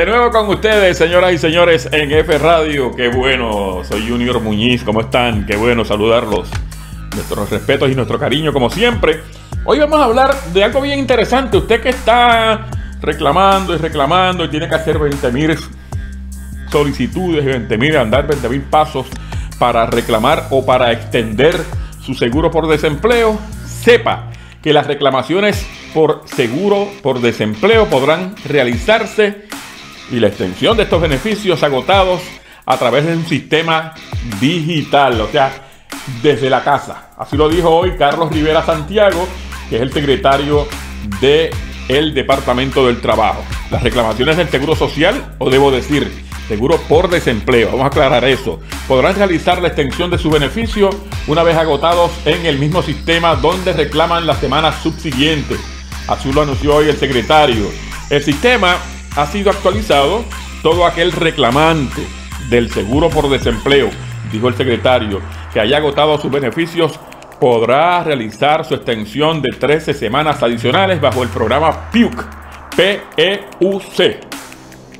De nuevo con ustedes, señoras y señores, en F Radio. Qué bueno, soy Junior Muñiz. ¿Cómo están? Qué bueno saludarlos. Nuestros respetos y nuestro cariño, como siempre. Hoy vamos a hablar de algo bien interesante. Usted que está reclamando y reclamando y tiene que hacer 20 mil solicitudes, 20 mil, andar 20 mil pasos para reclamar o para extender su seguro por desempleo, sepa que las reclamaciones por seguro por desempleo podrán realizarse y la extensión de estos beneficios agotados a través de un sistema digital, o sea, desde la casa. Así lo dijo hoy Carlos Rivera Santiago, que es el secretario de Departamento del Trabajo. Las reclamaciones del Seguro Social, o debo decir, seguro por desempleo, vamos a aclarar eso, podrán realizar la extensión de su beneficio una vez agotados en el mismo sistema donde reclaman las semanas subsiguientes. Así lo anunció hoy el secretario. El sistema ha sido actualizado. Todo aquel reclamante del seguro por desempleo, dijo el secretario, que haya agotado sus beneficios podrá realizar su extensión de 13 semanas adicionales bajo el programa PIUC, PEUC,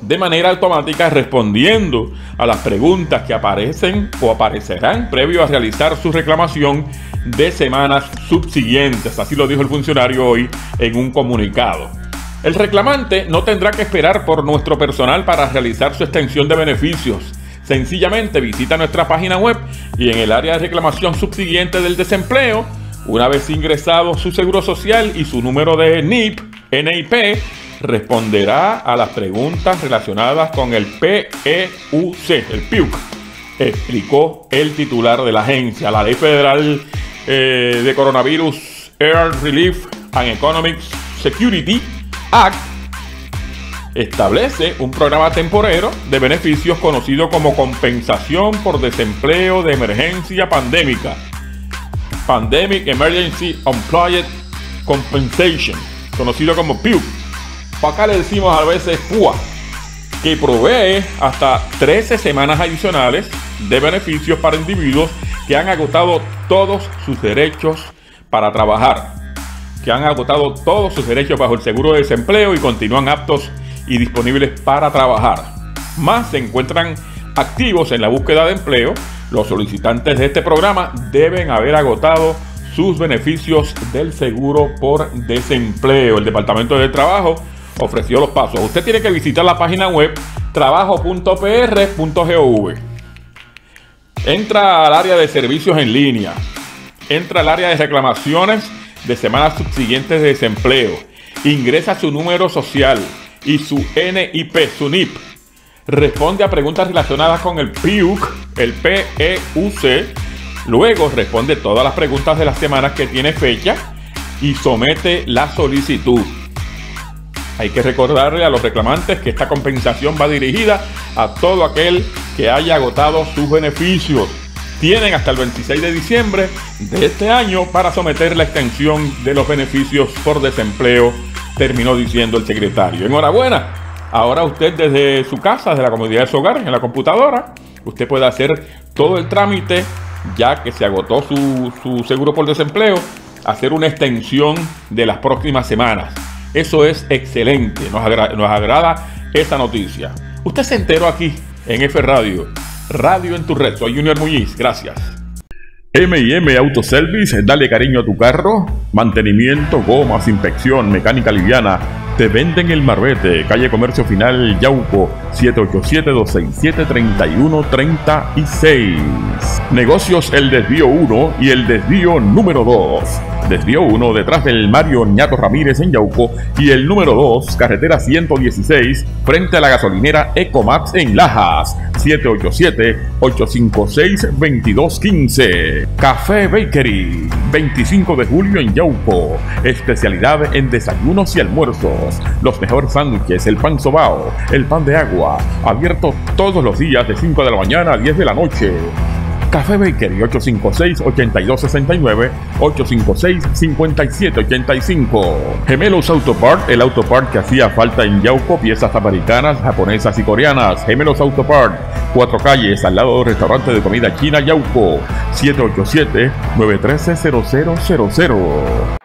de manera automática respondiendo a las preguntas que aparecen o aparecerán previo a realizar su reclamación de semanas subsiguientes. Así lo dijo el funcionario hoy en un comunicado. El reclamante no tendrá que esperar por nuestro personal para realizar su extensión de beneficios. Sencillamente visita nuestra página web y en el área de reclamación subsiguiente del desempleo, una vez ingresado su seguro social y su número de NIP, NIP, responderá a las preguntas relacionadas con el PEUC, el PIUC, explicó el titular de la agencia. La ley federal eh, de coronavirus Air Relief and Economic Security Act establece un programa temporero de beneficios conocido como compensación por desempleo de emergencia pandémica. Pandemic Emergency Employed Compensation, conocido como PIU. Acá le decimos a veces PUA, que provee hasta 13 semanas adicionales de beneficios para individuos que han agotado todos sus derechos para trabajar que han agotado todos sus derechos bajo el seguro de desempleo y continúan aptos y disponibles para trabajar. Más se encuentran activos en la búsqueda de empleo. Los solicitantes de este programa deben haber agotado sus beneficios del seguro por desempleo. El Departamento del Trabajo ofreció los pasos. Usted tiene que visitar la página web trabajo.pr.gov. Entra al área de servicios en línea. Entra al área de reclamaciones de semanas subsiguientes de desempleo, ingresa su número social y su NIP, su NIP. Responde a preguntas relacionadas con el PIUC, el PEUC. Luego responde todas las preguntas de las semanas que tiene fecha y somete la solicitud. Hay que recordarle a los reclamantes que esta compensación va dirigida a todo aquel que haya agotado sus beneficios tienen hasta el 26 de diciembre de este año para someter la extensión de los beneficios por desempleo, terminó diciendo el secretario. Enhorabuena. Ahora usted desde su casa, desde la comodidad de su hogar, en la computadora, usted puede hacer todo el trámite, ya que se agotó su, seguro por desempleo, hacer una extensión de las próximas semanas. Eso es excelente, nos, nos agrada esa noticia. Usted se enteró aquí en F Radio Radio en tu red. Soy Junior Muñiz. Gracias. M&M Autoservice, dale cariño a tu carro. Mantenimiento, gomas, inspección, mecánica liviana. Te venden el Marbete, calle Comercio Final, Yauco, 787-267-3136. Negocios El Desvío 1 y El Desvío número 2. Desvío 1 detrás del Mario Ñato Ramírez en Yauco y el número 2, carretera 116, frente a la gasolinera Ecomax en Lajas, 787-856-2215. Café Bakery, 25 de julio en Yauco, especialidad en desayunos y almuerzos, los mejores sándwiches, el pan sobao, el pan de agua, abierto todos los días de 5 de la mañana a 10 de la noche. Café Bakery 856-8269, 856-5785. Gemelos Autopart, el autopart que hacía falta en Yauco, piezas americanas, japonesas y coreanas. Gemelos Autopart, cuatro calles al lado del restaurante de comida china Yauco, 787-913-0000.